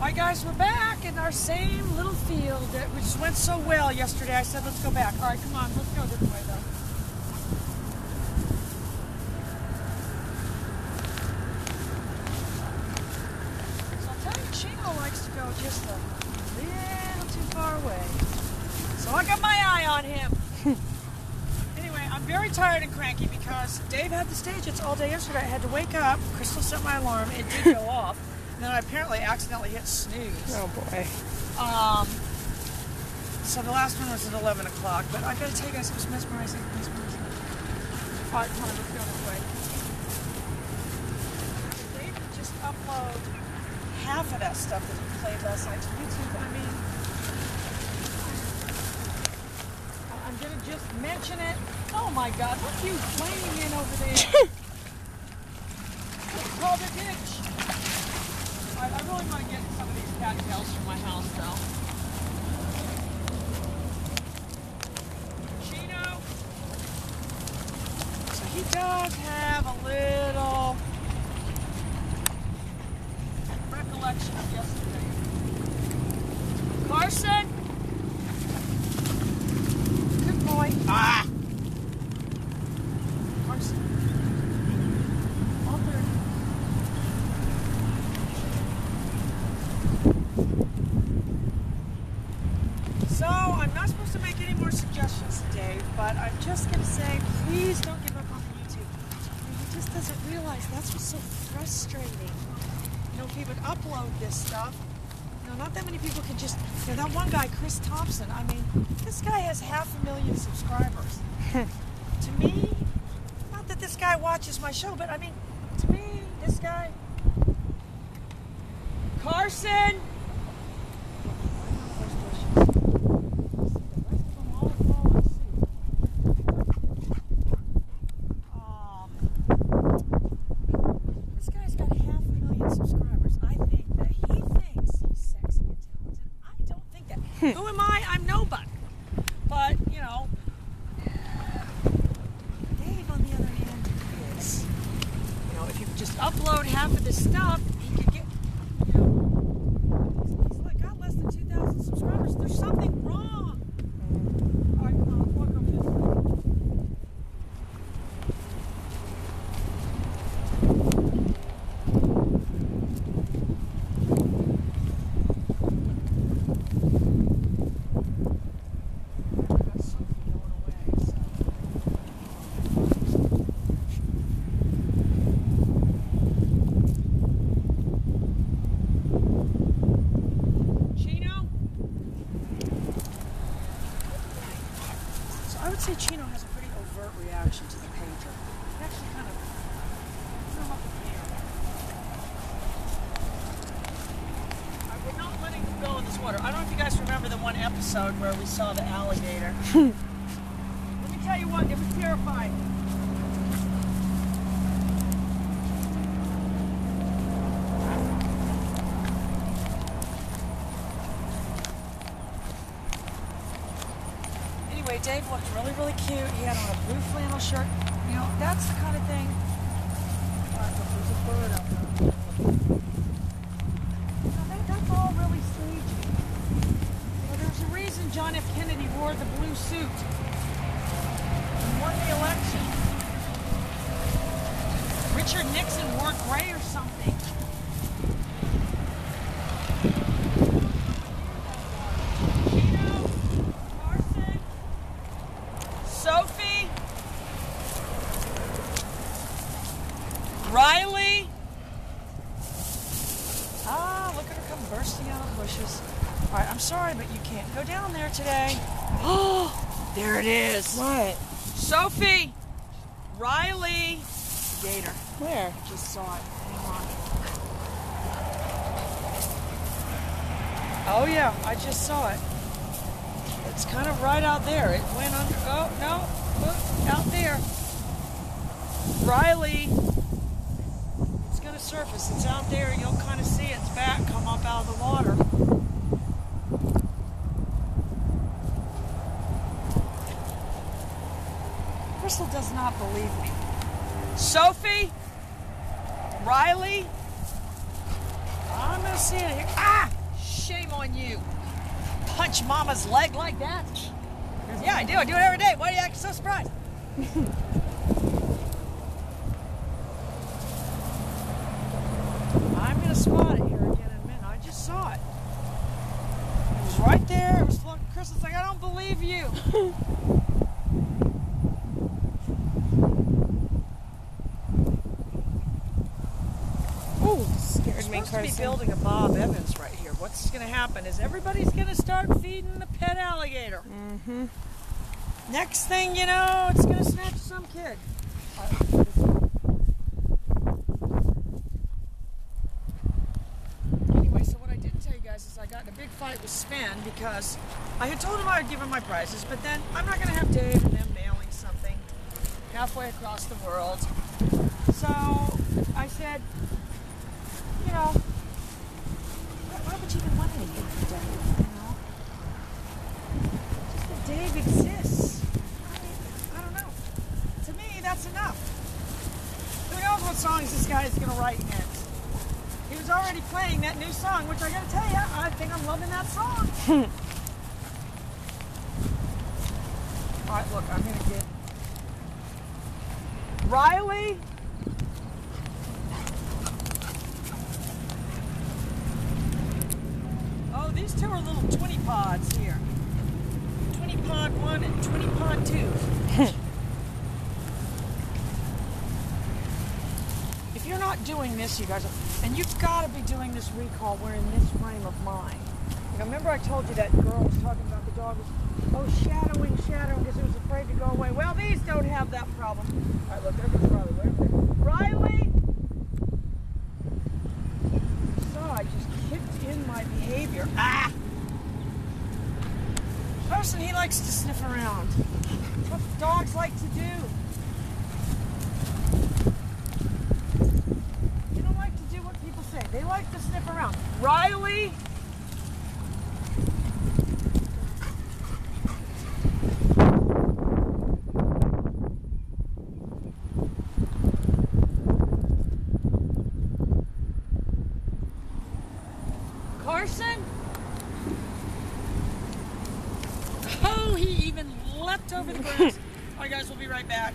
Hi guys, we're back in our same little field that which went so well yesterday. I said let's go back. All right, come on, let's go this way though. So I'll tell you, Chino likes to go just a little too far away. So I got my eye on him. anyway, I'm very tired and cranky because Dave had the stage it's all day yesterday. I had to wake up. Crystal set my alarm. It did go off. And then I apparently accidentally hit snooze. Oh boy. Um, so the last one was at 11 o'clock, but I gotta tell you guys, it was mesmerizing. mesmerizing. Come on, let's go this way. They just upload half of that stuff that we played last night to YouTube, I mean, I'm gonna just mention it. Oh my God, look you flaming in over there. It's called a ditch. I, really to get some of these cattails from my house, though. Chino. So he does have a little recollection of yesterday. Carson. Good boy. Ah. Carson. All thirty. So I'm not supposed to make any more suggestions today, but I'm just going to say, please don't give up on the YouTube. I mean, he just doesn't realize that's what's so frustrating. You know, if he would upload this stuff, you know, not that many people can just. You know, that one guy, Chris Thompson. I mean, this guy has half a million subscribers. to me, not that this guy watches my show, but I mean, to me, this guy. Carson. Um, this guy's got half a million subscribers. I think that he thinks he's sexy and talented. I don't think that. Who am I? I'm nobody. But, you know, Dave, on the other hand, is. You know, if you just upload half of this stuff, he could get. You know, he's like, got less than 2,000 subscribers. There's something wrong. All right, come on, walk over this way. got something going away, so. Chino? So I would say Chino has a pretty overt reaction to the painter. He actually kind of threw him up in the air. I would not letting him go in this water. I don't know if you guys remember the one episode where we saw the alligator. Let me tell you what, it was terrifying. Anyway, Dave looked really, really cute. He had on a blue flannel shirt. You know, that's the kind of thing. There. That's all really there's a reason John F. Kennedy wore the blue suit and won the election. Richard Nixon wore gray or something. Chino, Carson, Sophie, Riley. Ah, look at her come bursting out of the bushes. All right, I'm sorry, but you can't go down there today. Oh, there it is. What? Sophie, Riley, gator. Where? Just saw it. Hang on. Oh yeah, I just saw it. It's kind of right out there. It went under. Oh no, look out there. Riley, it's gonna surface. It's out there. You'll kind of see its back come up out of the water. Crystal does not believe me. Sophie, Riley, I'm gonna see it here. Ah! shame on you. Punch mama's leg like that. Yeah, I do. I do it every day. Why are you acting so surprised? I'm to spot it here again in a minute. I just saw it. It was right there. It was it's like, I don't believe you. scared me, be building a Bob Evans right here. What's going to happen is everybody's going to start feeding the pet alligator. Mm-hmm. Next thing you know, it's going to snatch some kid. Anyway, so what I didn't tell you guys is I got in a big fight with Sven because I had told him I would give him my prizes, but then I'm not going to have Dave and them mailing something halfway across the world. So I said, you know, why would you even want anything from? You know, just that Dave exists. I mean, I don't know. To me, that's enough. Who knows what songs this guy is going to write next? He was already playing that new song, which I got to tell you, I think I'm loving that song. All right, look, I'm going to get Riley. Oh, these two are little 20 pods here. 20 pod one and 20 pod two. if you're not doing this, you guys, are, and you've got to be doing this recall, we're in this frame of mind. Remember I told you that girl was talking about the dog was, oh, shadowing, shadowing, because it was afraid to go away. Well, these don't have that problem. All right, look, there goes Riley. Where Riley! So I just kicked in my behavior. Ah! Carson, he likes to sniff around. What dogs like to do. They don't like to do what people say. They like Riley! Carson? Oh, he even leapt over the grass. All right, guys, we'll be right back.